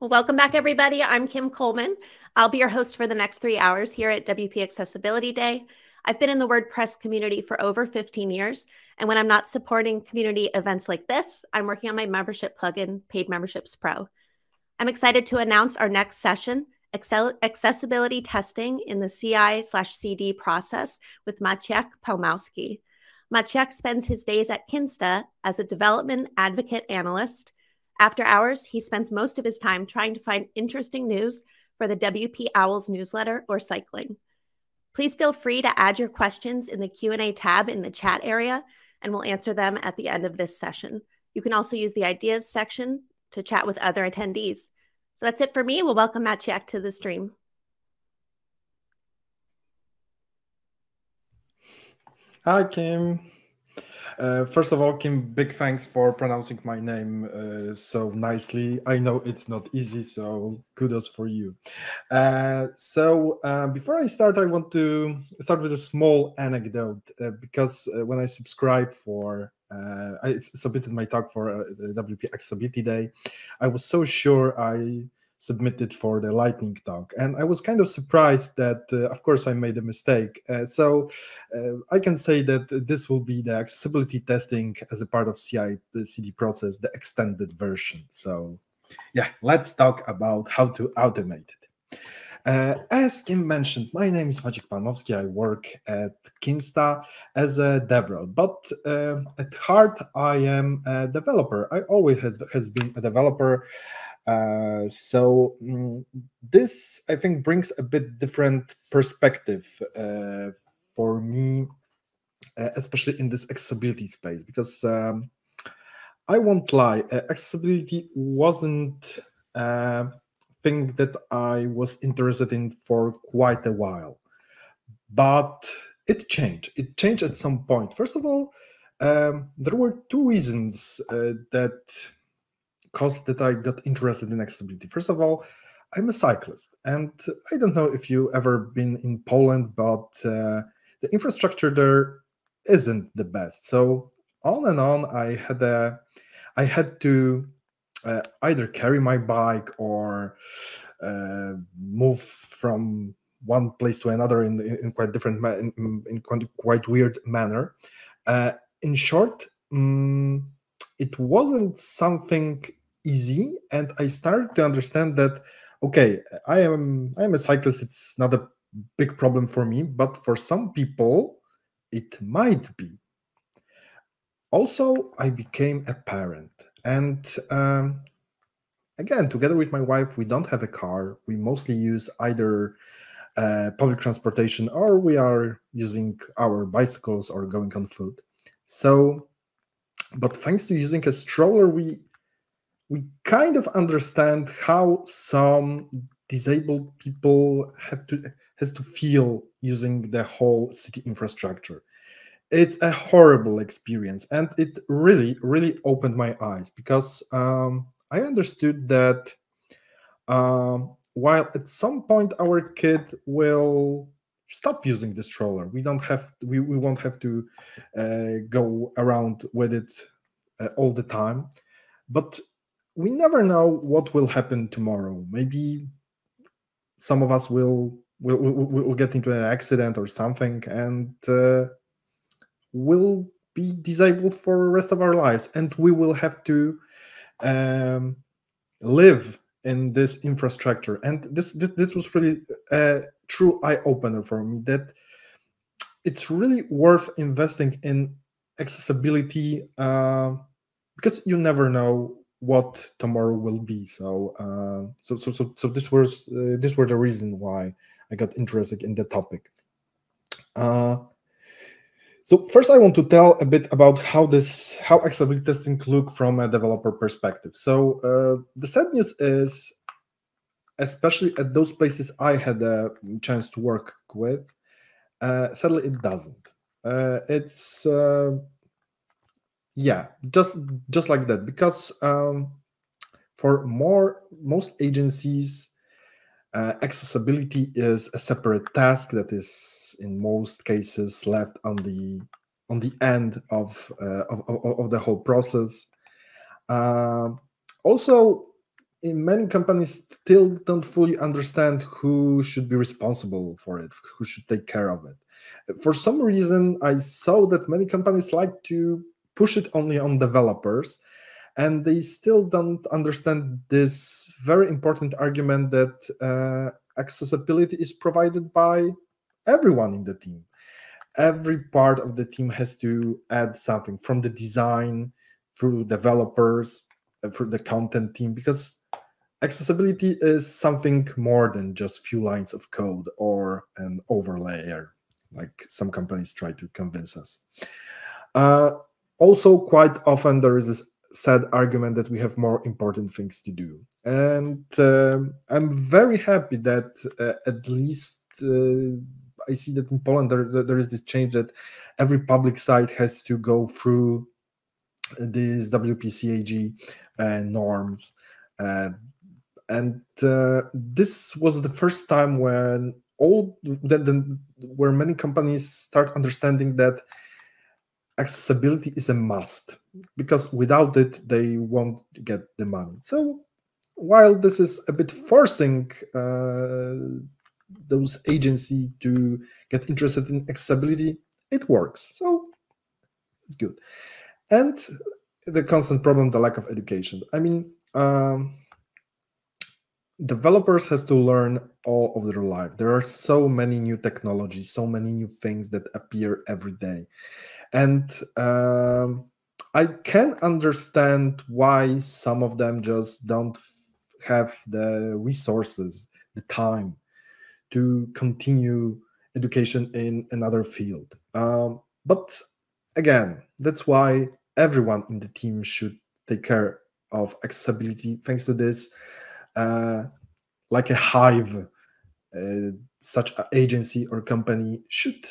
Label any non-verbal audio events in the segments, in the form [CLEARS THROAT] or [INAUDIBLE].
Well, welcome back, everybody. I'm Kim Coleman. I'll be your host for the next three hours here at WP Accessibility Day. I've been in the WordPress community for over 15 years. And when I'm not supporting community events like this, I'm working on my membership plugin, Paid Memberships Pro. I'm excited to announce our next session, accessibility testing in the CI slash CD process with Maciek Palmowski. Maciek spends his days at Kinsta as a development advocate analyst after hours, he spends most of his time trying to find interesting news for the WP Owls newsletter or cycling. Please feel free to add your questions in the Q&A tab in the chat area and we'll answer them at the end of this session. You can also use the ideas section to chat with other attendees. So that's it for me. We'll welcome Maciek to the stream. Hi, Kim. Uh, first of all, Kim, big thanks for pronouncing my name uh, so nicely. I know it's not easy, so kudos for you. Uh, so uh, before I start, I want to start with a small anecdote uh, because uh, when I subscribed for I submitted my talk for the WP Accessibility Day, I was so sure I submitted for the lightning talk and i was kind of surprised that uh, of course i made a mistake uh, so uh, i can say that this will be the accessibility testing as a part of ci cd process the extended version so yeah let's talk about how to automate it uh, as Kim mentioned, my name is Maciek Palmowski. I work at Kinsta as a DevRel, but uh, at heart, I am a developer. I always has, has been a developer. Uh, so mm, this, I think, brings a bit different perspective uh, for me, uh, especially in this accessibility space, because um, I won't lie, uh, accessibility wasn't a thing that I was interested in for quite a while, but it changed. It changed at some point. First of all, um, there were two reasons uh, that caused that I got interested in accessibility. First of all, I'm a cyclist, and I don't know if you ever been in Poland, but uh, the infrastructure there isn't the best. So on and on, I had a, I had to uh, either carry my bike or uh, move from one place to another in, in quite different in, in, quite weird manner. Uh, in short, um, it wasn't something easy and i started to understand that okay i am i am a cyclist it's not a big problem for me but for some people it might be. Also i became a parent and um, again together with my wife we don't have a car. We mostly use either uh, public transportation or we are using our bicycles or going on foot. So but thanks to using a stroller we we kind of understand how some disabled people have to has to feel using the whole city infrastructure. It's a horrible experience and it really really opened my eyes because um, i understood that um, while at some point our kid will stop using the stroller we don't have we, we won't have to uh, go around with it uh, all the time. But we never know what will happen tomorrow. Maybe some of us will will, will, will get into an accident or something and uh, will be disabled for the rest of our lives and we will have to um, live in this infrastructure and this, this this was really a true eye-opener for me that it's really worth investing in accessibility uh, because you never know what tomorrow will be. So, uh, so, so, so, so this was uh, this were the reason why I got interested in the topic. Uh, so first, I want to tell a bit about how this how accessibility testing look from a developer perspective. So uh, the sad news is, especially at those places I had a chance to work with, uh, sadly it doesn't. Uh, it's uh, yeah just just like that because um, for more most agencies uh, accessibility is a separate task that is in most cases left on the on the end of uh, of, of, of, the whole process uh, also in many companies still don't fully understand who should be responsible for it, who should take care of it. For some reason, I saw that many companies like to push it only on developers, and they still don't understand this very important argument that uh, accessibility is provided by everyone in the team. Every part of the team has to add something from the design through developers, uh, through the content team, because accessibility is something more than just few lines of code or an overlay like some companies try to convince us uh, also quite often there is this sad argument that we have more important things to do. And uh, i'm very happy that uh, at least uh, i see that in poland there, there is this change that every public site has to go through these WCAG uh, norms. Uh, and uh, this was the first time when all that where many companies start understanding that accessibility is a must because without it they won't get the money. So while this is a bit forcing uh, those agency to get interested in accessibility it works. So it's good. And the constant problem the lack of education. I mean um, developers has to learn all of their life. There are so many new technologies so many new things that appear every day. And um, i can understand why some of them just don't have the resources the time to continue education in another field. Um, but again that's why everyone in the team should take care of accessibility. Thanks to this uh, like a hive uh, such an agency or company should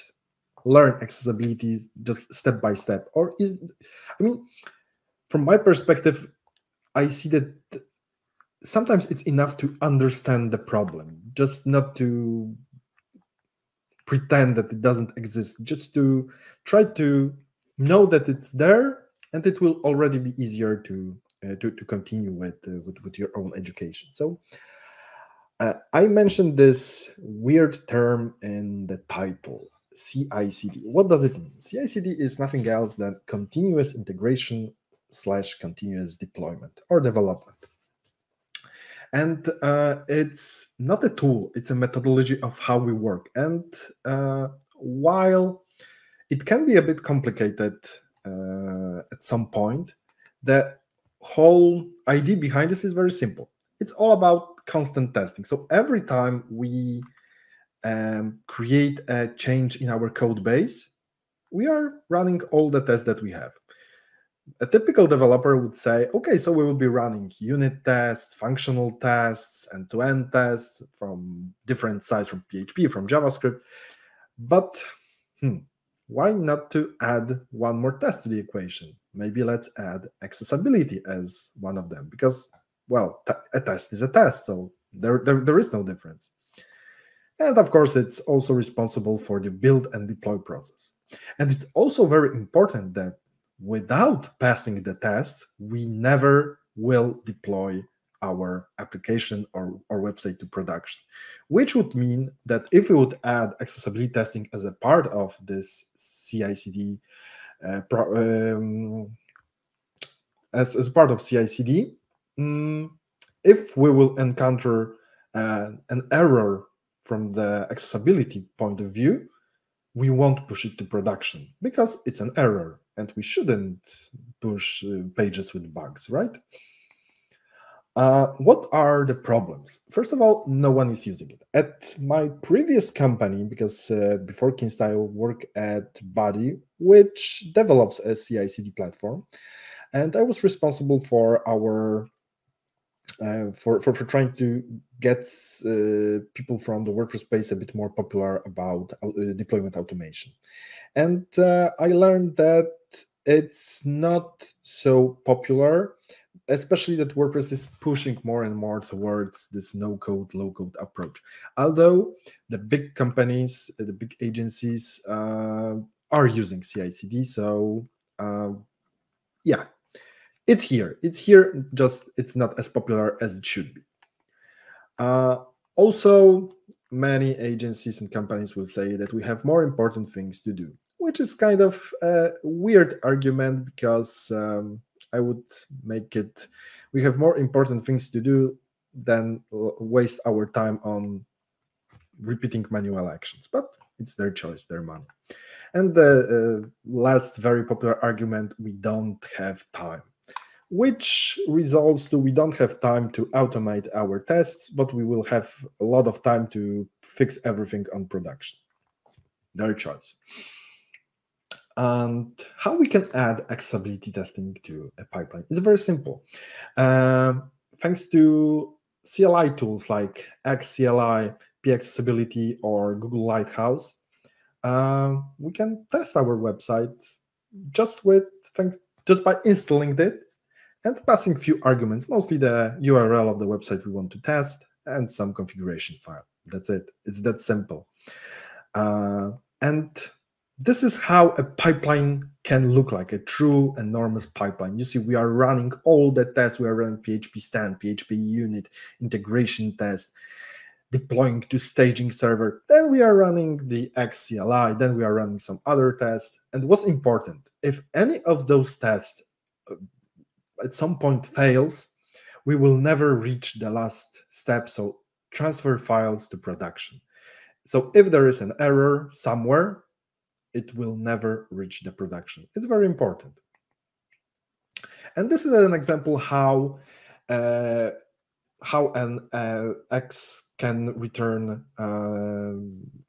learn accessibility just step by step. Or is i mean from my perspective i see that sometimes it's enough to understand the problem just not to pretend that it doesn't exist just to try to know that it's there and it will already be easier to to, to continue with, uh, with, with your own education. So uh, I mentioned this weird term in the title, CI/CD. What does it mean? CI/CD is nothing else than continuous integration slash continuous deployment or development. And uh, it's not a tool; it's a methodology of how we work. And uh, while it can be a bit complicated uh, at some point, the whole idea behind this is very simple. It's all about constant testing. So every time we um, create a change in our code base, we are running all the tests that we have. A typical developer would say, okay, so we will be running unit tests, functional tests, end-to-end tests from different sides, from PHP, from JavaScript. But hmm, why not to add one more test to the equation? Maybe let's add accessibility as one of them because, well, a test is a test, so there, there, there is no difference. And of course, it's also responsible for the build and deploy process. And it's also very important that without passing the test, we never will deploy our application or, or website to production, which would mean that if we would add accessibility testing as a part of this CI/CD, um, as, as part of CI/CD, mm, if we will encounter uh, an error from the accessibility point of view, we won't push it to production because it's an error and we shouldn't push uh, pages with bugs, right? Uh, what are the problems? First of all, no one is using it. At my previous company, because uh, before Kinsta, I worked at Buddy, which develops a CI/CD platform, and I was responsible for our uh, for, for for trying to get uh, people from the WordPress space a bit more popular about uh, deployment automation, and I learned that it's not so popular especially that WordPress is pushing more and more towards this no code, low code approach. Although the big companies, the big agencies uh, are using CI/CD, so uh, yeah, it's here. It's here. Just it's not as popular as it should be. Uh, also, many agencies and companies will say that we have more important things to do, which is kind of a weird argument because um, I would make it we have more important things to do than waste our time on repeating manual actions. But it's their choice, their money. And the uh, last very popular argument we don't have time which results to we don't have time to automate our tests, but we will have a lot of time to fix everything on production. Their choice. And how we can add accessibility testing to a pipeline is very simple. Um, thanks to CLI tools like axe CLI, P-Accessibility, or Google Lighthouse, uh, we can test our website just with just by installing it and passing few arguments, mostly the URL of the website we want to test and some configuration file. That's it. It's that simple. Uh, and this is how a pipeline can look like, a true enormous pipeline. You see, we are running all the tests. We are running PHPStan, PHP unit, integration test, deploying to staging server. Then we are running the axe CLI. Then we are running some other tests. And what's important, if any of those tests uh, at some point fails, we will never reach the last step. So transfer files to production. So if there is an error somewhere, it will never reach the production. It's very important. And this is an example how uh, how an uh, axe can return uh,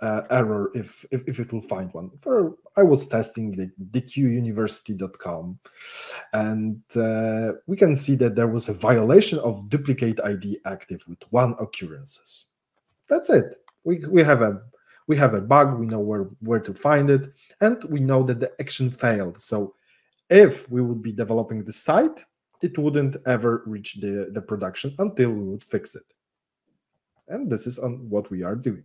uh, error if, if, if it will find one. For I was testing the dequeuniversity.com, and uh, we can see that there was a violation of duplicate ID active with one occurrences. That's it. We we have a we have a bug. We know where where to find it, and we know that the action failed. So if we would be developing the site it wouldn't ever reach the, the production until we would fix it. And this is on what we are doing.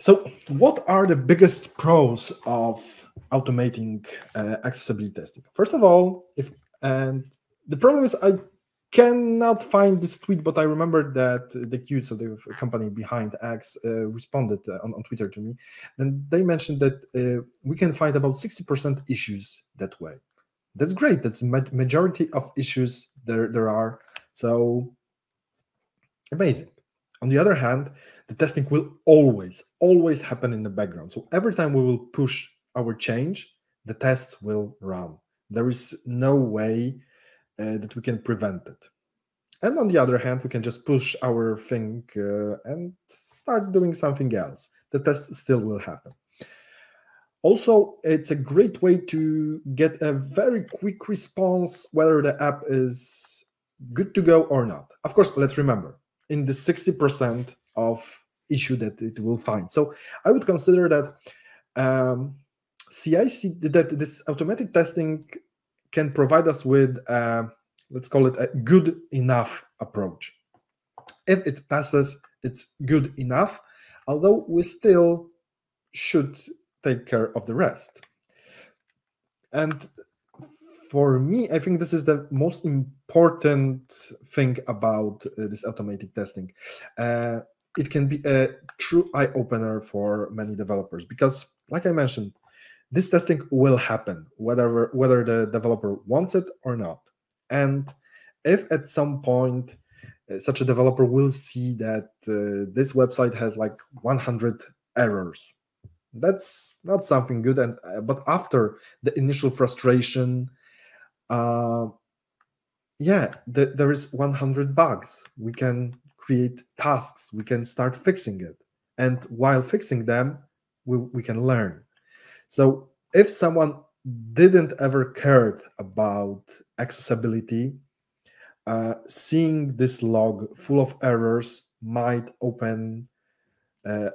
So, what are the biggest pros of automating uh, accessibility testing? First of all, if and the problem is I cannot find this tweet, but I remember that the Deque, so the company behind axe, uh, responded uh, on, on Twitter to me. And they mentioned that uh, we can find about 60% issues that way. That's great. That's majority of issues there there are. So amazing. On the other hand the testing will always always happen in the background. So every time we will push our change the tests will run. There is no way uh, that we can prevent it and on the other hand we can just push our thing uh, and start doing something else the test still will happen also, it's a great way to get a very quick response whether the app is good to go or not. Of course, let's remember in the 60% of issue that it will find. So I would consider that um, CIC that this automatic testing can provide us with uh, let's call it a good enough approach. If it passes, it's good enough, although we still should take care of the rest. And for me, I think this is the most important thing about uh, this automated testing. Uh, it can be a true eye opener for many developers because, like I mentioned, this testing will happen whether whether the developer wants it or not. And if at some point uh, such a developer will see that uh, this website has like 100 errors that's not something good. And uh, but after the initial frustration uh yeah the, there is 100 bugs. We can create tasks. We can start fixing it. And while fixing them we, we can learn so if someone didn't ever cared about accessibility uh, seeing this log full of errors might open uh,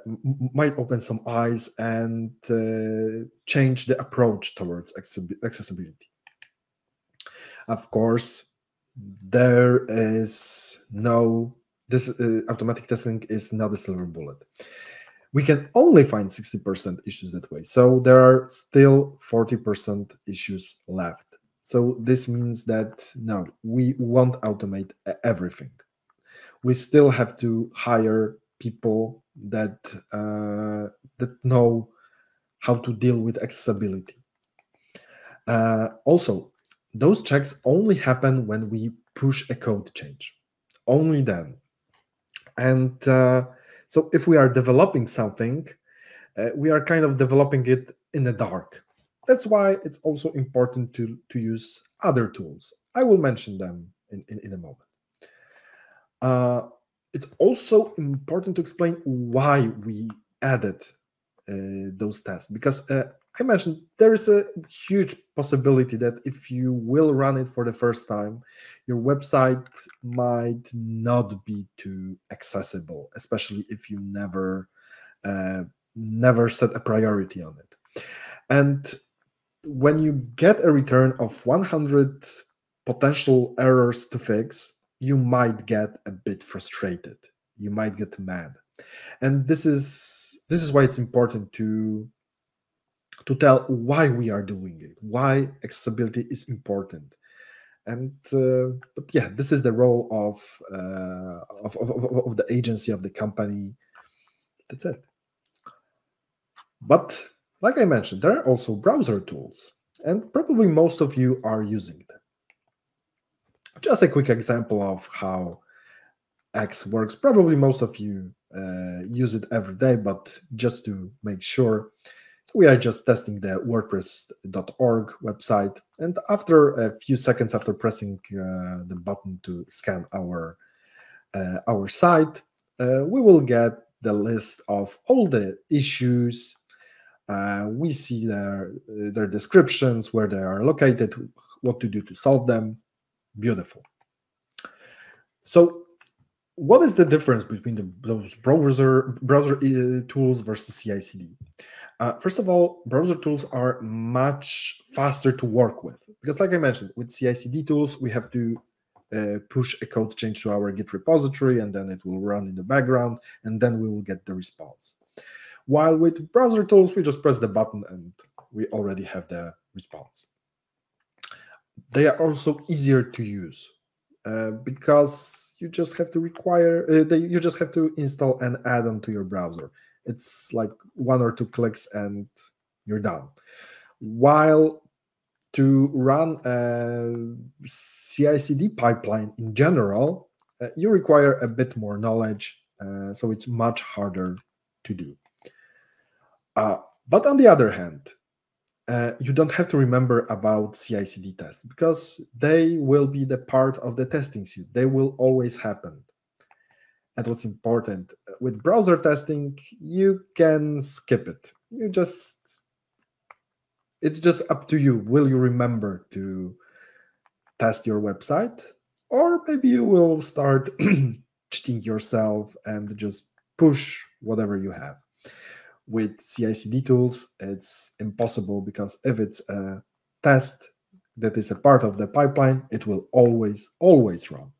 might open some eyes and uh, change the approach towards accessibility. Of course, there is no this uh, automatic testing is not a silver bullet. We can only find 60% issues that way. So there are still 40% issues left. So this means that no, we won't automate everything. We still have to hire people that uh, that know how to deal with accessibility. Uh, also, those checks only happen when we push a code change, only then. And uh, so, if we are developing something, uh, we are kind of developing it in the dark. That's why it's also important to, to use other tools. I will mention them in, in, in a moment. Uh, it's also important to explain why we added uh, those tests because uh, I mentioned there is a huge possibility that if you will run it for the first time, your website might not be too accessible, especially if you never uh, never set a priority on it. And when you get a return of 100 potential errors to fix, you might get a bit frustrated. You might get mad. And this is this is why it's important to to tell why we are doing it, why accessibility is important. And uh, but yeah, this is the role of, uh, of, of, of the agency of the company. That's it. But like I mentioned, there are also browser tools, and probably most of you are using them. Just a quick example of how axe works. Probably most of you uh, use it every day, but just to make sure, we are just testing the WordPress.org website, and after a few seconds after pressing uh, the button to scan our uh, our site, uh, we will get the list of all the issues uh, we see their their descriptions, where they are located, what to do to solve them. Beautiful. So, what is the difference between the, those browser browser uh, tools versus CI/CD? Uh, first of all, browser tools are much faster to work with because, like I mentioned, with CI/CD tools, we have to uh, push a code change to our Git repository, and then it will run in the background, and then we will get the response. While with browser tools, we just press the button and we already have the response. They are also easier to use uh, because you just have to require, uh, you just have to install an add-on to your browser. It's like one or two clicks and you're done. While to run a CI/CD pipeline in general, uh, you require a bit more knowledge, uh, so it's much harder to do. Uh, but on the other hand, uh, you don't have to remember about CI/CD tests because they will be the part of the testing suite. They will always happen. And what's important uh, with browser testing, you can skip it. You just it's just up to you. Will you remember to test your website, or maybe you will start [CLEARS THROAT] cheating yourself and just push whatever you have with CI/CD tools, it's impossible because if it's a test that is a part of the pipeline, it will always, always run.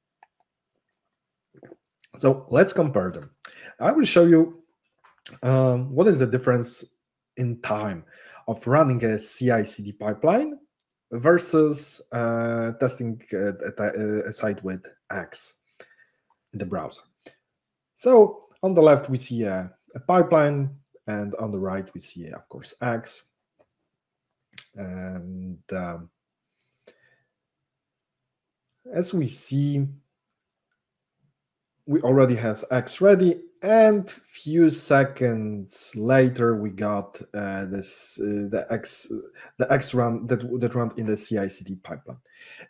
So let's compare them. I will show you um, what is the difference in time of running a CI/CD pipeline versus uh, testing a, a, site with axe in the browser. So on the left, we see a, a pipeline and on the right, we see, of course, axe. And um, as we see, we already have axe ready. And few seconds later, we got uh, this uh, the axe the axe run that that run in the CI/CD pipeline.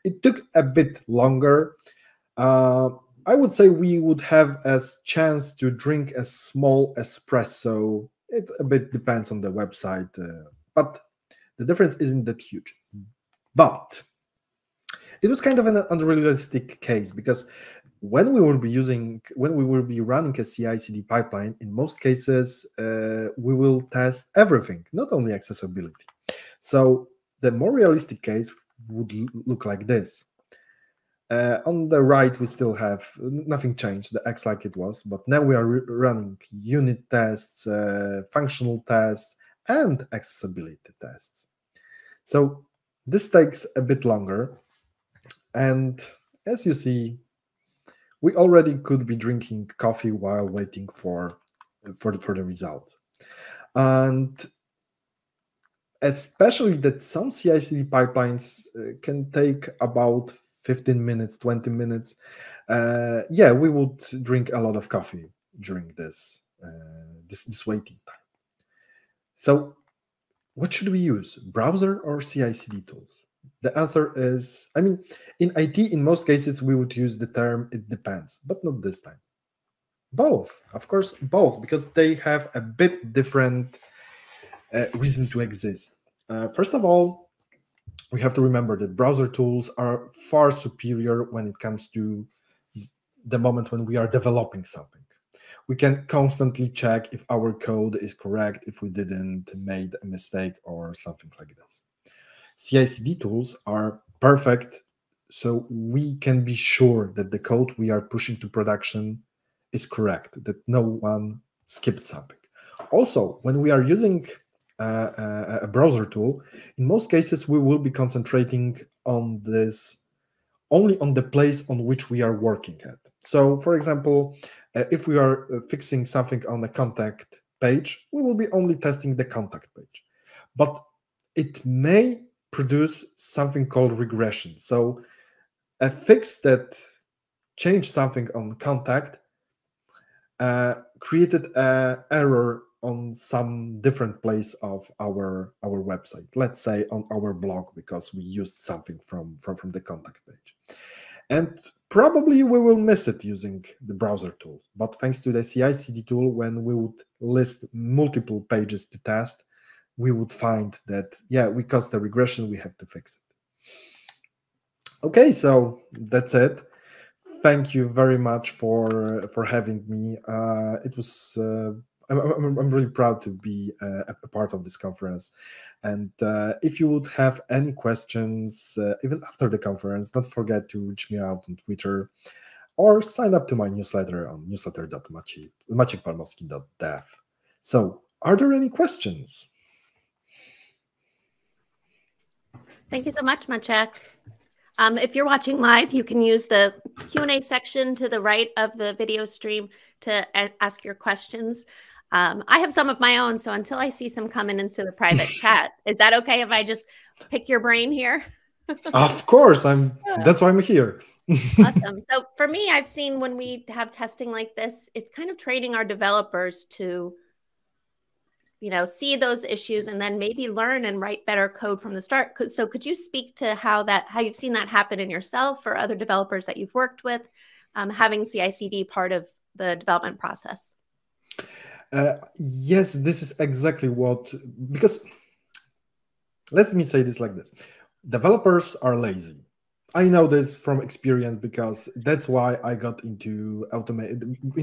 It took a bit longer. Uh, I would say we would have a chance to drink a small espresso it a bit depends on the website, uh, but the difference isn't that huge. But it was kind of an unrealistic case because when we will be using when we will be running a ci-cd pipeline in most cases uh, we will test everything not only accessibility so the more realistic case would look like this uh, on the right, we still have nothing changed, the axe like it was, but now we are running unit tests, uh, functional tests, and accessibility tests. So this takes a bit longer. And as you see, we already could be drinking coffee while waiting for for the, for the result. And especially that some CI/CD pipelines uh, can take about 15 minutes, 20 minutes. Uh, yeah, we would drink a lot of coffee during this uh, this, this waiting time. So, what should we use, browser or CI/CD tools? The answer is, I mean, in IT, in most cases, we would use the term "it depends," but not this time. Both, of course, both, because they have a bit different uh, reason to exist. Uh, first of all, we have to remember that browser tools are far superior when it comes to the moment when we are developing something. We can constantly check if our code is correct, if we didn't made a mistake or something like this. CI/CD tools are perfect, so we can be sure that the code we are pushing to production is correct, that no one skipped something. Also, when we are using uh, a browser tool, in most cases, we will be concentrating on this only on the place on which we are working at. So, for example, uh, if we are uh, fixing something on a contact page, we will be only testing the contact page. But it may produce something called regression. So, a fix that changed something on contact uh, created an error on some different place of our our website. Let's say on our blog because we used something from from from the contact page. And probably we will miss it using the browser tool. But thanks to the ci cd tool when we would list multiple pages to test we would find that yeah we caused the regression we have to fix it. Okay so that's it. Thank you very much for for having me. Uh, it was uh, I'm, I'm, really proud to be uh, a part of this conference. And uh, if you would have any questions, uh, even after the conference, don't forget to reach me out on Twitter or sign up to my newsletter on newsletter.maciekpalmowski.dev. So, are there any questions? Thank you so much, Maciek. Um, if you're watching live, you can use the Q&A section to the right of the video stream to ask your questions. Um, I have some of my own, so until I see some coming into the private [LAUGHS] chat, is that okay if I just pick your brain here? of course, I'm. [LAUGHS] That's why I'm here. [LAUGHS] awesome. So for me, I've seen when we have testing like this, it's kind of training our developers to, you know, see those issues and then maybe learn and write better code from the start. So could you speak to how that, how you've seen that happen in yourself or other developers that you've worked with, um, having CI/CD part of the development process? Uh, yes, this is exactly what because let me say this like this: developers are lazy. I know this from experience because that's why I got into automate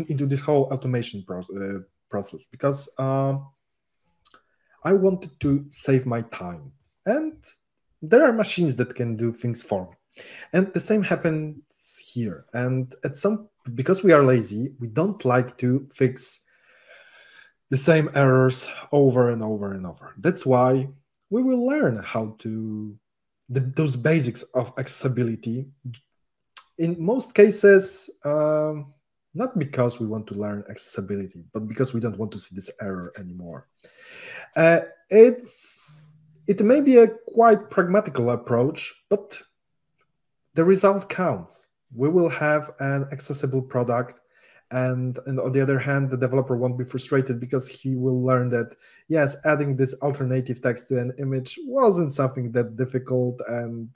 into this whole automation pro uh, process because uh, I wanted to save my time, and there are machines that can do things for me, and the same happens here. And at some because we are lazy, we don't like to fix the same errors over and over and over. That's why we will learn how to the, those basics of accessibility. In most cases, um, not because we want to learn accessibility, but because we don't want to see this error anymore. Uh, it's it may be a quite pragmatical approach, but the result counts. We will have an accessible product and, and on the other hand the developer won't be frustrated because he will learn that yes adding this alternative text to an image wasn't something that difficult and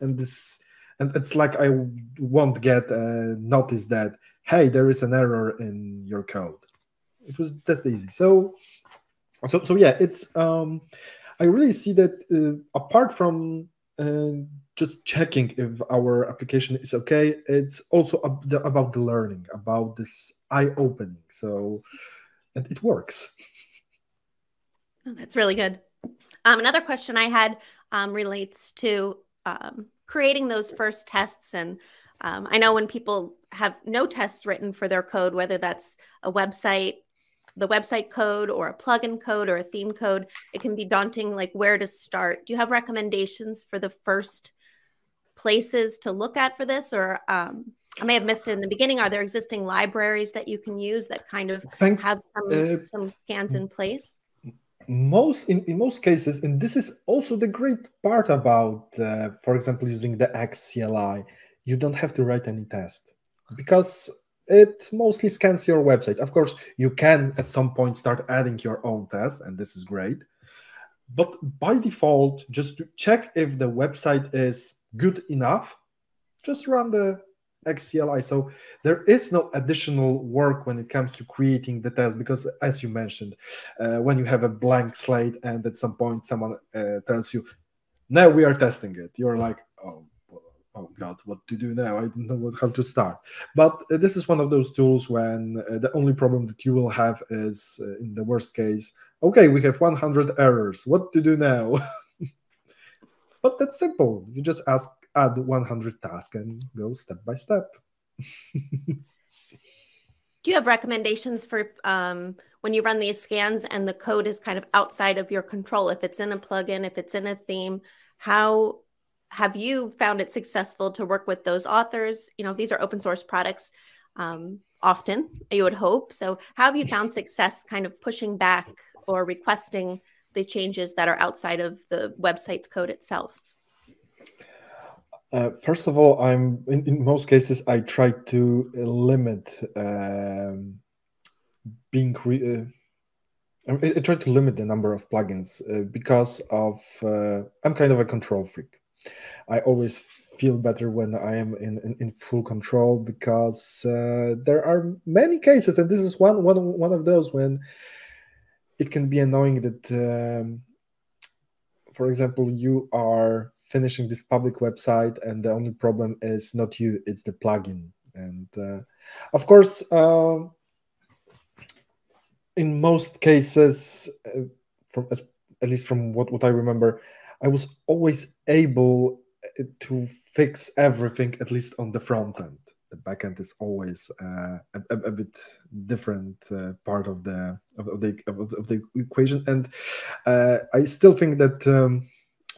and this and it's like i won't get a notice that hey there is an error in your code. It was that easy. So so so yeah it's um i really see that uh, apart from uh, just checking if our application is okay. It's also about the learning, about this eye opening. So, and it works. Oh, that's really good. Um, another question I had um, relates to um, creating those first tests. And um, I know when people have no tests written for their code, whether that's a website the website code or a plugin code or a theme code, it can be daunting like where to start. Do you have recommendations for the first places to look at for this or um, I may have missed it in the beginning. Are there existing libraries that you can use that kind of Thanks. have some, uh, some scans in place? Most in, in most cases, and this is also the great part about, uh, for example, using the axe CLI, you don't have to write any test because it mostly scans your website. Of course, you can at some point start adding your own test, and this is great. But by default, just to check if the website is good enough, just run the axe CLI. So there is no additional work when it comes to creating the test because, as you mentioned, uh, when you have a blank slate and at some point someone uh, tells you, "Now we are testing it," you're like, "Oh, oh God, what to do now? I don't know what, how to start." But uh, this is one of those tools when uh, the only problem that you will have is, uh, in the worst case, okay, we have 100 errors. What to do now? [LAUGHS] but that's simple. You just ask add 100 tasks and go step by step. [LAUGHS] Do you have recommendations for um, when you run these scans and the code is kind of outside of your control? If it's in a plugin, if it's in a theme, how have you found it successful to work with those authors? You know, these are open source products um, often, you would hope. So, how have you found success kind of pushing back or requesting the changes that are outside of the website's code itself? Uh, first of all, I'm in, in, most cases I try to limit um, being uh, I, I, try to limit the number of plugins uh, because of uh, I'm kind of a control freak. I always feel better when I am in, in, in full control because uh, there are many cases, and this is one one one of those when it can be annoying that, um, for example, you are finishing this public website and the only problem is not you it's the plugin. And uh, of course uh, in most cases uh, from at least from what, what i remember i was always able uh, to fix everything at least on the front end the backend is always uh, a, a, bit different uh, part of the of, the of, the equation and i still think that um,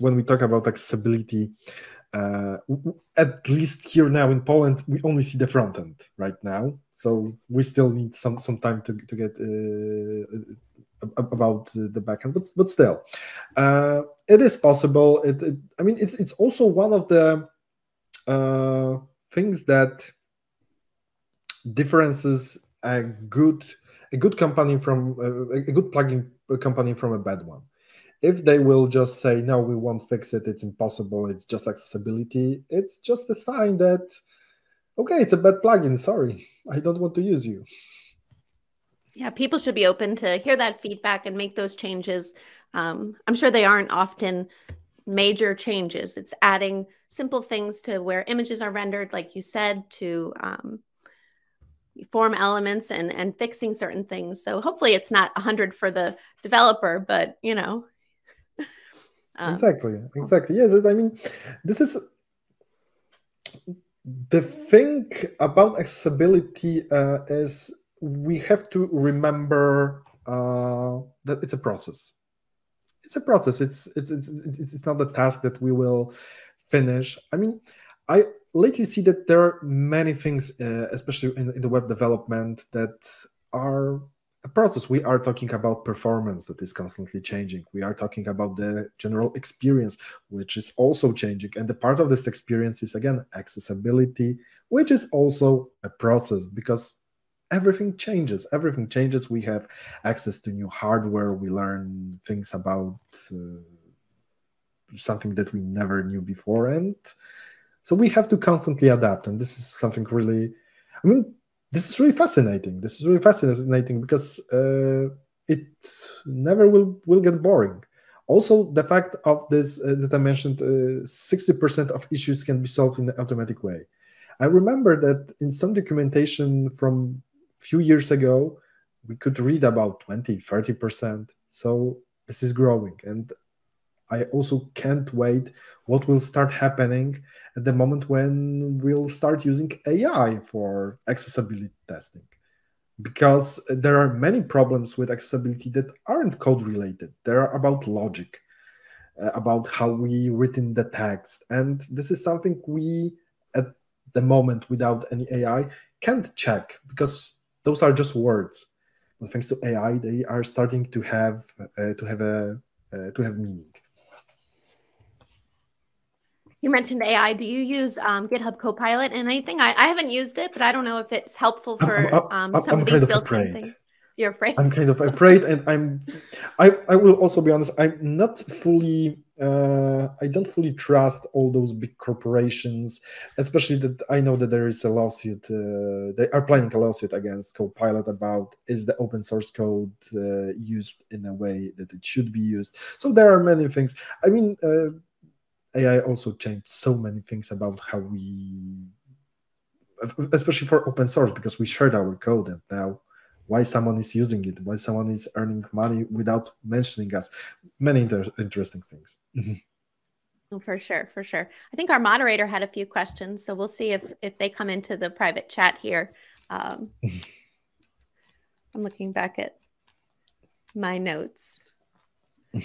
when we talk about accessibility, uh, at least here now in Poland, we only see the front end right now. So we still need some some time to to get uh, about the backend, but but still, uh, it is possible. It, it, I mean, it's it's also one of the uh, things that differences a good a good company from uh, a good plugin company from a bad one. If they will just say no we won't fix it. It's impossible. It's just accessibility it's just a sign that okay it's a bad plugin. Sorry. I don't want to use you. Yeah people should be open to hear that feedback and make those changes. Um, i'm sure they aren't often major changes. It's adding simple things to where images are rendered like you said to um, form elements and and fixing certain things so hopefully it's not 100 for the developer but you know [LAUGHS] um, exactly, exactly. Yes, I mean, this is the thing about accessibility uh, is we have to remember uh, that it's a process. It's a process. It's, it's it's it's it's not a task that we will finish. I mean, I lately see that there are many things, uh, especially in, in the web development, that are a process. We are talking about performance that is constantly changing. We are talking about the general experience, which is also changing. And the part of this experience is, again, accessibility, which is also a process because everything changes. Everything changes. We have access to new hardware. We learn things about uh, something that we never knew before. And so we have to constantly adapt. And this is something really, I mean, this is really fascinating. This is really fascinating because uh, it never will will get boring. Also, the fact of this uh, that I mentioned, uh, sixty percent of issues can be solved in an automatic way. I remember that in some documentation from a few years ago, we could read about 20, 30 percent. So this is growing, and I also can't wait what will start happening at the moment when we'll start using AI for accessibility testing. because there are many problems with accessibility that aren't code related. They're about logic, uh, about how we written the text, and this is something we at the moment without any AI can't check because those are just words. But thanks to AI, they are starting to have uh, to have a uh, to have meaning. You mentioned AI. Do you use um, GitHub Copilot and anything? I, I haven't used it, but I don't know if it's helpful for I'm, I'm, um, somebody I'm still things. You're afraid. I'm kind of afraid, and I'm. I I will also be honest. I'm not fully. Uh, I don't fully trust all those big corporations, especially that I know that there is a lawsuit. Uh, they are planning a lawsuit against Copilot about is the open source code uh, used in a way that it should be used. So there are many things. I mean uh, AI also changed so many things about how we, especially for open source, because we shared our code and now why someone is using it, why someone is earning money without mentioning us. Many inter interesting things. Oh, for sure, for sure. I think our moderator had a few questions, so we'll see if if they come into the private chat here. Um, [LAUGHS] I'm looking back at my notes. [LAUGHS]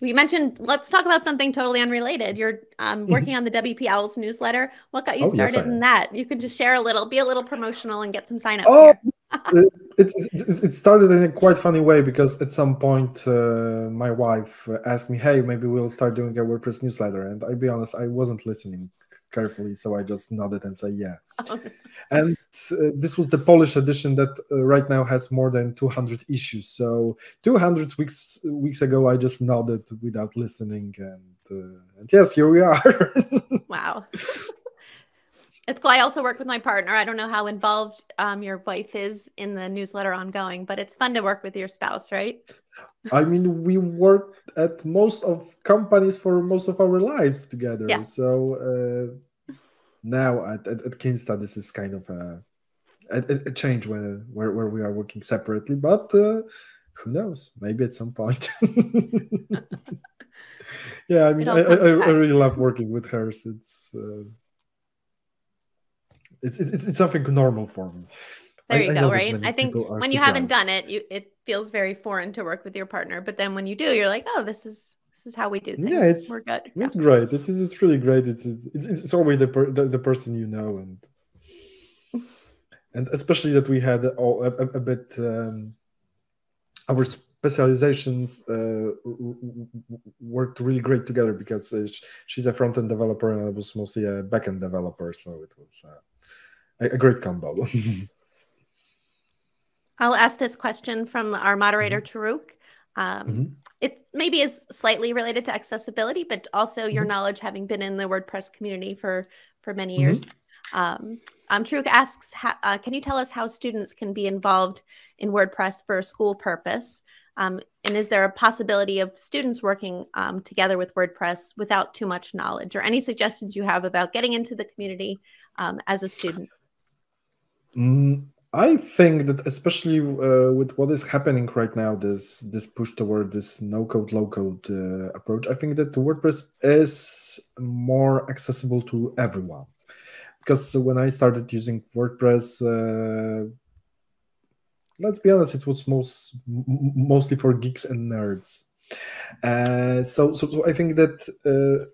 We mentioned, let's talk about something totally unrelated. You're um, [LAUGHS] working on the WP Owls newsletter. What got you oh, started yes, in that? You could just share a little, be a little promotional and get some signups. Oh, [LAUGHS] it, it, it, started in a quite funny way because at some point uh, my wife asked me, hey, maybe we'll start doing a WordPress newsletter. And I'll be honest, I wasn't listening carefully, so I just nodded and say yeah. [LAUGHS] Oh. and uh, this was the Polish edition that uh, right now has more than 200 issues. So 200 weeks weeks ago, I just nodded without listening, and uh, and yes, here we are. [LAUGHS] wow. It's cool. I also work with my partner. I don't know how involved um, your wife is in the newsletter ongoing, but it's fun to work with your spouse, right? I mean, we worked at most of companies for most of our lives together. Yeah. So uh, now at, at, at Kinsta, this is kind of a, a, a change where, where, where we are working separately. But uh, who knows? Maybe at some point. [LAUGHS] [LAUGHS] yeah, I mean, I, I, I, really love working with her. It's, uh, it's, it's, it's something normal for me. There you I, go, I right? I think when surprised. you haven't done it, you it feels very foreign to work with your partner. But then when you do, you're like, oh, this is this is how we do things. Yeah, it's we're good. [LAUGHS] It's yeah. great. It's it's really great. It's it's it's, always the, per, the, the person you know and [LAUGHS] and especially that we had all a, a, a bit um, our specializations uh, worked really great together because uh, she's a front end developer and I was mostly a back end developer, so it was uh, a, great combo. [LAUGHS] I'll ask this question from our moderator, mm-hmm. Taruk. Um, mm-hmm. It maybe is slightly related to accessibility, but also your mm-hmm. knowledge having been in the WordPress community for for many mm-hmm. years. Um, um, Taruk asks, uh, can you tell us how students can be involved in WordPress for a school purpose? Um, and is there a possibility of students working um, together with WordPress without too much knowledge, or any suggestions you have about getting into the community um, as a student? Mm, I think that especially uh, with what is happening right now, this this push toward this no code low code uh, approach, I think that WordPress is more accessible to everyone. Because when I started using WordPress, uh, let's be honest, it was most mostly for geeks and nerds. Uh, so, so, so I think that uh,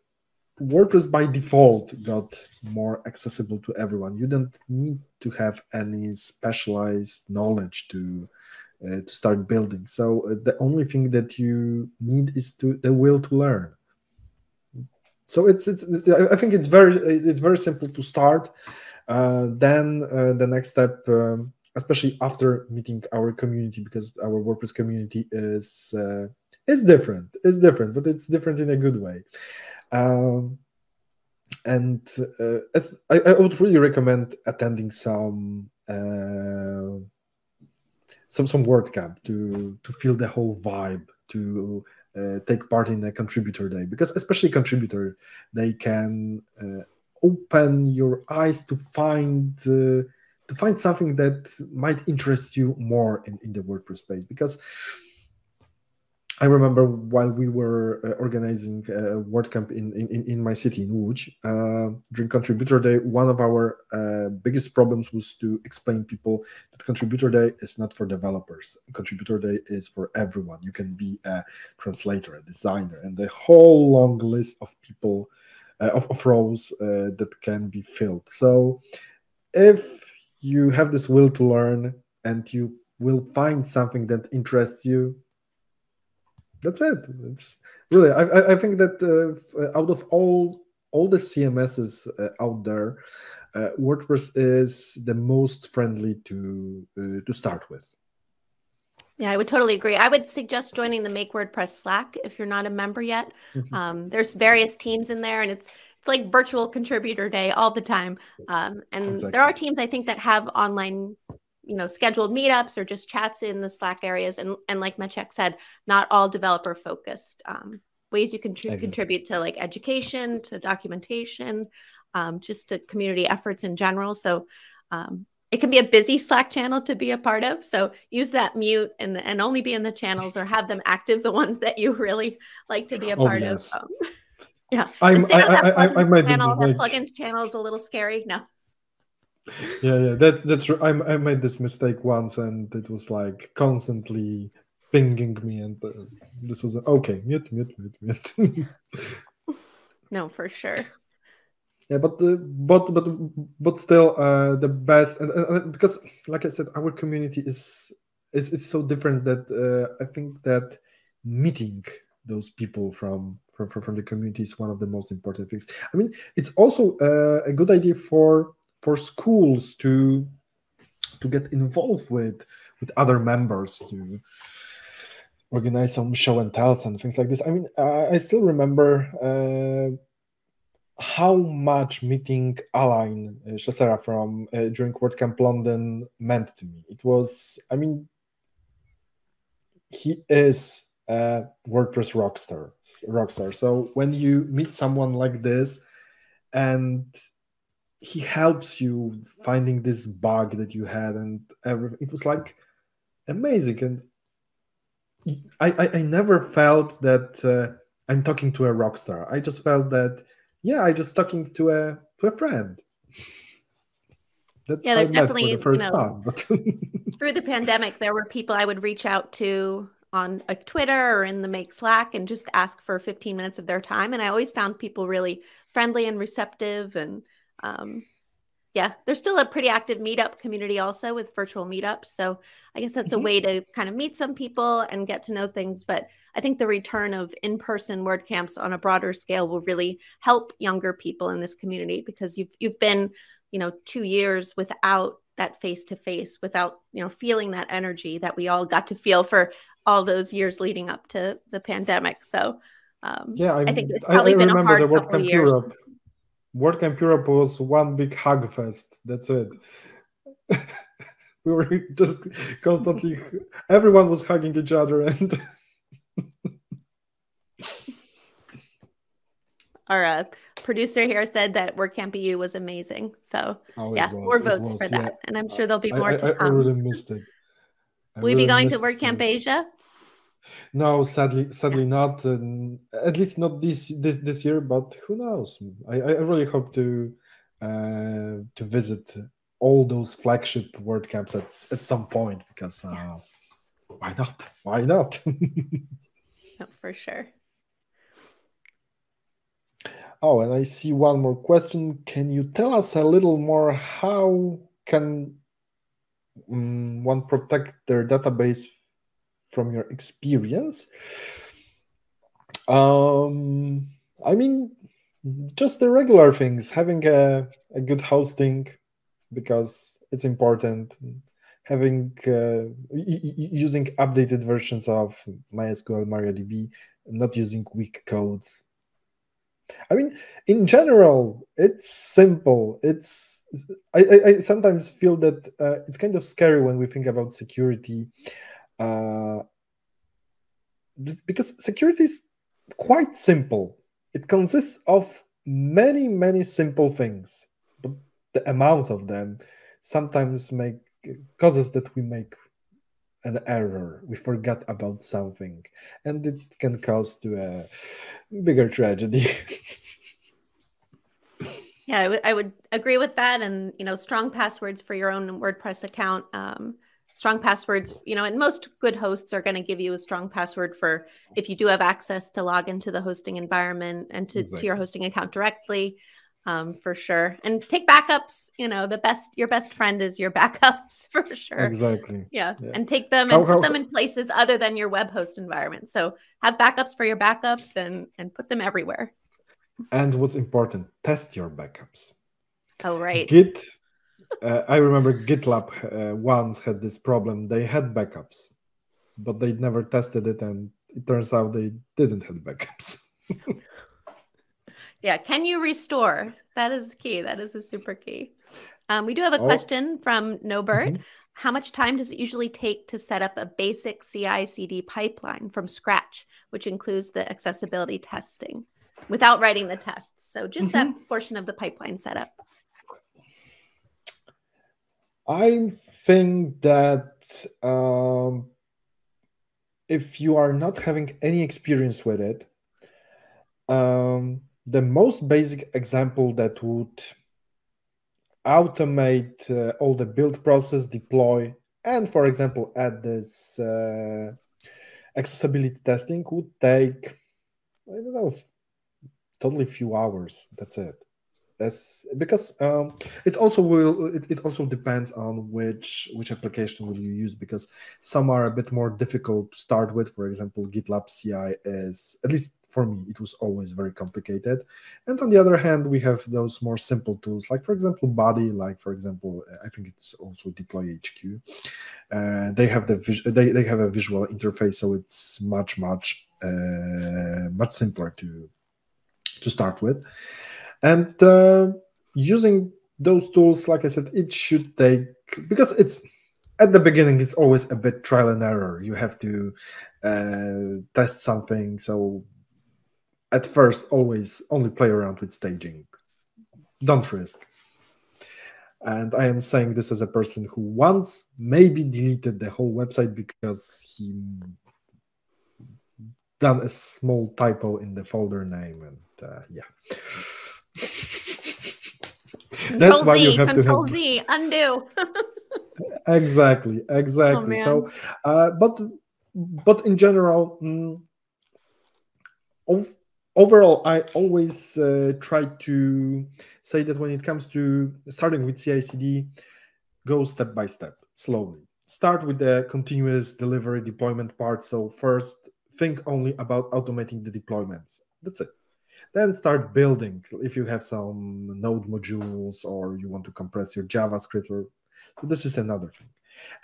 WordPress by default got more accessible to everyone. You don't need to have any specialized knowledge to uh, to start building. So uh, the only thing that you need is to the will to learn. So it's it's I think it's very it's very simple to start. Uh, then uh, the next step, um, especially after meeting our community, because our WordPress community is uh, is different. It's different, but it's different in a good way. Um, and uh, I, I, would really recommend attending some uh, some some WordCamp to to feel the whole vibe to uh, take part in a contributor day because especially contributor they can uh, open your eyes to find uh, to find something that might interest you more in, in the WordPress space because I remember while we were uh, organizing a WordCamp in, in, in my city, in Łódź, uh, during Contributor Day, one of our uh, biggest problems was to explain people that Contributor Day is not for developers. Contributor Day is for everyone. You can be a translator, a designer, and the whole long list of people, uh, of, of roles uh, that can be filled. So if you have this will to learn and you will find something that interests you, that's it. It's really I, I think that uh, out of all all the CMSs uh, out there, uh, WordPress is the most friendly to uh, to start with. Yeah, I would totally agree. I would suggest joining the Make WordPress Slack if you're not a member yet. Mm-hmm. Um, there's various teams in there, and it's it's like virtual contributor day all the time. Um, and exactly. there are teams I think that have online you know scheduled meetups or just chats in the slack areas and and like Maciek said not all developer focused um, ways you can tr- contribute to like education to documentation um, just to community efforts in general so um, it can be a busy slack channel to be a part of so use that mute and and only be in the channels or have them active the ones that you really like to be a oh, part yes. of um, yeah. I'm, I, I, I, I, might channel, that plugins channel is a little scary? No. Yeah yeah. That, that's true I, I made this mistake once and it was like constantly pinging me and uh, this was okay mute mute mute mute. [LAUGHS] No for sure. Yeah but the but but but still uh the best and, and, because like i said our community is is it's so different that uh, i think that meeting those people from from from from the community is one of the most important things i mean it's also uh, a good idea for for schools to to get involved with with other members to organize some show and tells and things like this. I mean, I still remember uh, how much meeting Alain uh, Schlesser from uh, during WordCamp London meant to me. It was, I mean, he is WordPress rockstar, rockstar. So when you meet someone like this, and he helps you finding this bug that you had and everything. It was like amazing, and I I, I never felt that uh, I'm talking to a rockstar. I just felt that yeah, I just talking to a to a friend. [LAUGHS] yeah, there's definitely the you know, time, [LAUGHS] through the pandemic, there were people I would reach out to on a Twitter or in the Make Slack and just ask for 15 minutes of their time, and I always found people really friendly and receptive and um, yeah, there's still a pretty active meetup community also with virtual meetups. So I guess that's mm-hmm. a way to kind of meet some people and get to know things. But I think the return of in person WordCamps on a broader scale will really help younger people in this community because you've you've been, you know, two years without that face to face, without you know feeling that energy that we all got to feel for all those years leading up to the pandemic. So um, yeah, I, I think it's probably I, I been a hard couple years. Europe WordCamp Europe was one big hug fest. That's it. [LAUGHS] we were just constantly, everyone was hugging each other, and [LAUGHS] our uh, producer here said that WordCamp EU was amazing. So oh, yeah, was, more votes was, for that, yeah. and I'm sure there'll be more I, to come. I really missed it. Will really you be going to WordCamp it. Asia? No, sadly, sadly not. At least not this this this year. But who knows? I, I really hope to uh, to visit all those flagship WordCamps at at some point because uh, yeah. why not? Why not? [LAUGHS] no, for sure. Oh, and I see one more question. Can you tell us a little more? How can um, one protect their database from your experience? Um, I mean, just the regular things, having a, a good hosting because it's important, having uh, using updated versions of MySQL, MariaDB, not using weak codes. I mean, in general, it's simple. It's I, I, I sometimes feel that uh, it's kind of scary when we think about security uh, because security is quite simple. It consists of many, many simple things, but the amount of them sometimes make causes that we make an error we forgot about something and it can cause to a bigger tragedy [LAUGHS] yeah I, would agree with that and you know strong passwords for your own wordpress account um, strong passwords you know and most good hosts are going to give you a strong password for if you do have access to log into the hosting environment and to, exactly. to your hosting account directly um, for sure. And take backups. You know, the best your best friend is your [LAUGHS] backups for sure. Exactly. Yeah, yeah. and take them and how, put how, them in places other than your web host environment. So have backups for your backups and and put them everywhere. And what's important, test your backups. Oh right. Git. Uh, I remember GitLab uh, once had this problem. They had backups, but they never tested it, and it turns out they didn't have backups. [LAUGHS] Yeah. Can you restore? That is key. That is a super key. Um, we do have a oh. question from Nobert. Mm-hmm. How much time does it usually take to set up a basic CI CD pipeline from scratch, which includes the accessibility testing without writing the tests? So just mm-hmm. that portion of the pipeline setup. I think that um, if you are not having any experience with it, um, the most basic example that would automate uh, all the build process, deploy, and for example, add this uh, accessibility testing would take, I don't know, totally few hours. That's it. That's because um, it also will. It, it also depends on which which application will you use because some are a bit more difficult to start with. For example, GitLab CI is at least for me it was always very complicated and on the other hand we have those more simple tools like for example Buddy like for example i think it's also deploy hq uh, they have the they, they have a visual interface so it's much much uh, much simpler to to start with. And uh, using those tools like i said it should take because it's at the beginning it's always a bit trial and error. You have to uh, test something. So at first always only play around with staging. Don't risk. And i am saying this as a person who once maybe deleted the whole website because he done a small typo in the folder name and uh, yeah that's why Z, you have Control to have... Z, undo. exactly, [LAUGHS] exactly. Oh, so, uh, but but in general, mm, overall, I always uh, try to say that when it comes to starting with CI/CD, go step by step, slowly. Start with the continuous delivery deployment part. So first, think only about automating the deployments. That's it. Then start building. If you have some Node modules or you want to compress your JavaScript, or this is another thing.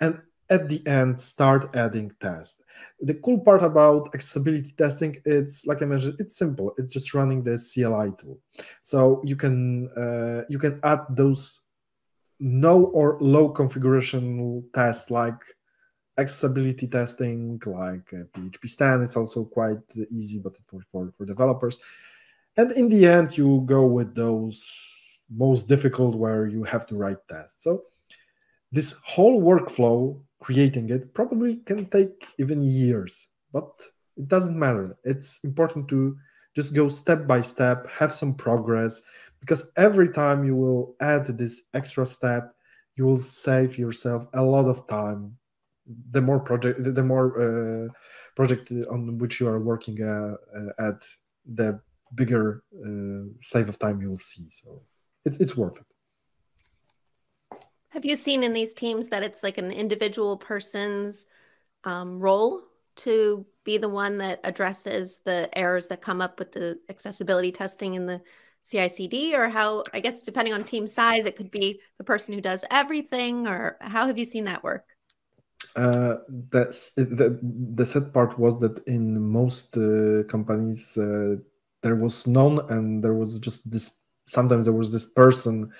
And at the end start adding tests the cool part about accessibility testing it's like i mentioned it's simple. It's just running the cli tool. So you can uh, you can add those no or low configuration tests like accessibility testing like uh, PHPStan. It's also quite easy but for, for for developers and in the end you go with those most difficult where you have to write tests so this whole workflow creating it probably can take even years but it doesn't matter. It's important to just go step by step have some progress because every time you will add this extra step you will save yourself a lot of time. The more project the more uh, project on which you are working uh, uh, at the bigger uh, save of time you'll see. So it's, it's worth it. Have you seen in these teams that it's like an individual person's um, role to be the one that addresses the errors that come up with the accessibility testing in the CICD, or how, I guess, depending on team size, it could be the person who does everything, or how have you seen that work? Uh, that's the, the sad part was that in most uh, companies uh, there was none, and there was just this. Sometimes there was this person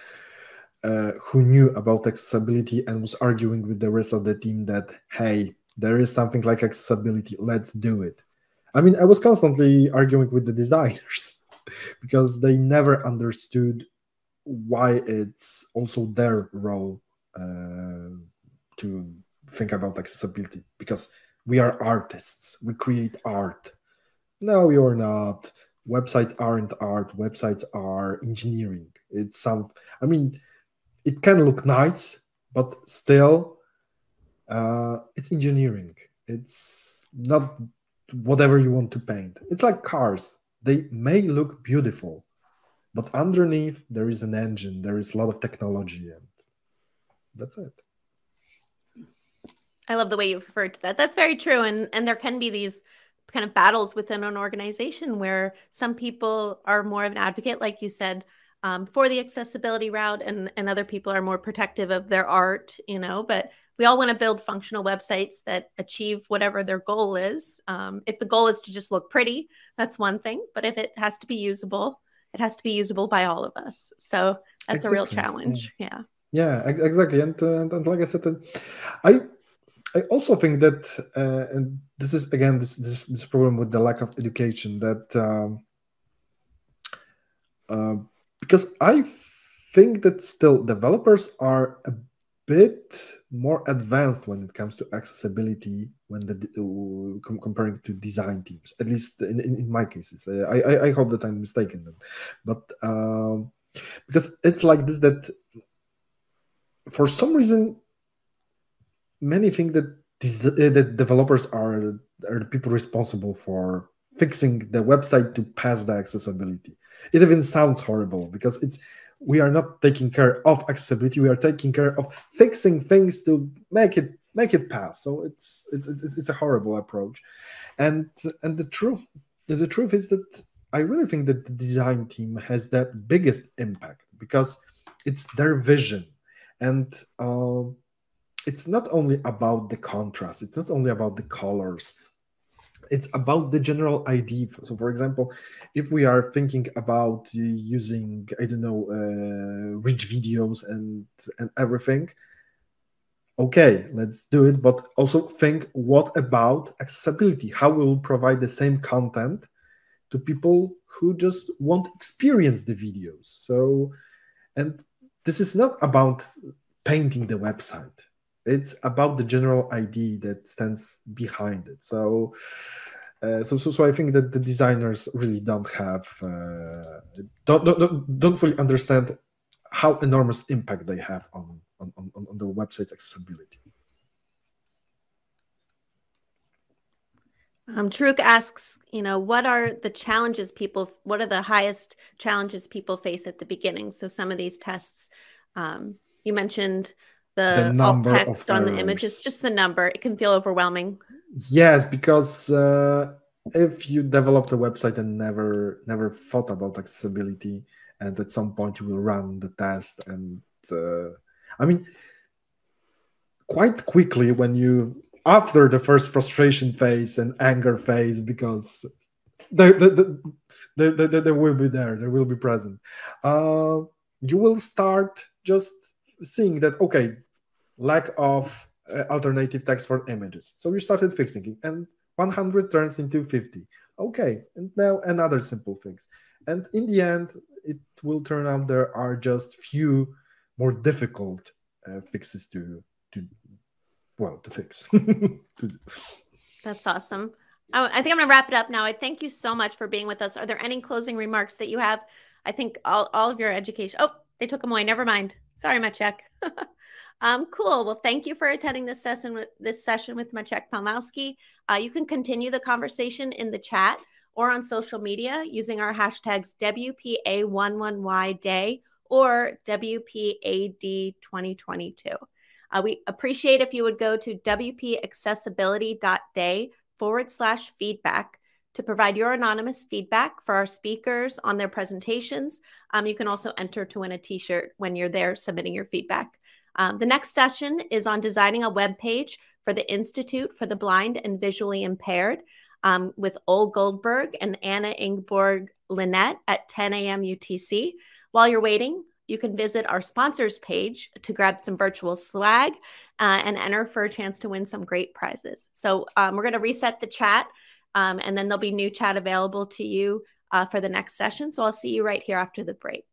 uh, who knew about accessibility and was arguing with the rest of the team that hey there is something like accessibility let's do it i mean i was constantly arguing with the designers [LAUGHS] because they never understood why it's also their role uh, to think about accessibility because we are artists. We create art. No, you're not. Websites aren't art. Websites are engineering. It's some. I mean, it can look nice, but still, uh, it's engineering. It's not whatever you want to paint. It's like cars. They may look beautiful, but underneath there is an engine. There is a lot of technology, and that's it. I love the way you referred to that. That's very true. And and there can be these kind of battles within an organization where some people are more of an advocate, like you said, um, for the accessibility route, and and other people are more protective of their art. You know, but we all want to build functional websites that achieve whatever their goal is. Um, if the goal is to just look pretty, that's one thing. But if it has to be usable, it has to be usable by all of us. So that's exactly. a real challenge. Yeah. Yeah, exactly. And, uh, and like I said, uh, I I also think that, uh, and this is again this, this, this problem with the lack of education that um, uh, because I think that still developers are a bit more advanced when it comes to accessibility when the uh, com comparing to design teams. At least in, in, in my cases, uh, I, I, I hope that I'm mistaken, but um, because it's like this that for some reason many think that these uh, that developers are are the people responsible for fixing the website to pass the accessibility. It even sounds horrible because it's we are not taking care of accessibility. We are taking care of fixing things to make it make it pass. So it's it's it's, it's a horrible approach, and and the truth the truth is that I really think that the design team has the biggest impact because it's their vision, and. Uh, it's not only about the contrast it's not only about the colors it's about the general idea. So for example if we are thinking about using i don't know uh, rich videos and and everything okay let's do it but also think what about accessibility? How we will provide the same content to people who just won't experience the videos. So and this is not about painting the website it's about the general idea that stands behind it. So, uh, so, so, so I think that the designers really don't have uh, don't, don't don't fully understand how enormous impact they have on on, on, on the website's accessibility. Um, Taruk asks, you know, what are the challenges people, what are the highest challenges people face at the beginning? So some of these tests, um, you mentioned the, the alt text on the image is just the number. It can feel overwhelming. Yes, because uh, if you developed a website and never never thought about accessibility, and at some point you will run the test, and uh, I mean, quite quickly when you after the first frustration phase and anger phase, because they, they, they, they, they will be there, they will be present. Uh, you will start just seeing that okay lack of uh, alternative text for images. So you started fixing it, and 100 turns into 50. Okay, and now another simple fix. And in the end, it will turn out there are just few more difficult uh, fixes to to well to fix. [LAUGHS] That's awesome. I think I'm to wrap it up now. I thank you so much for being with us. Are there any closing remarks that you have? I think all, all of your education. Oh, they took them away. Never mind. Sorry, Maciek. [LAUGHS] Um, cool. Well, thank you for attending this session with this session with Maciek Palmowski. Uh, you can continue the conversation in the chat or on social media using our hashtags WPA11Y Day or WPAD2022. Uh, we appreciate if you would go to WPAccessibility.day forward slash feedback to provide your anonymous feedback for our speakers on their presentations. Um, you can also enter to win a t shirt when you're there submitting your feedback. Um, the next session is on designing a web page for the Institute for the Blind and Visually Impaired um, with Ole Goldberg and Anna Ingborg Lynette at 10 a.m. UTC. While you're waiting, you can visit our sponsors page to grab some virtual swag uh, and enter for a chance to win some great prizes. So um, we're going to reset the chat um, and then there'll be new chat available to you uh, for the next session. So I'll see you right here after the break.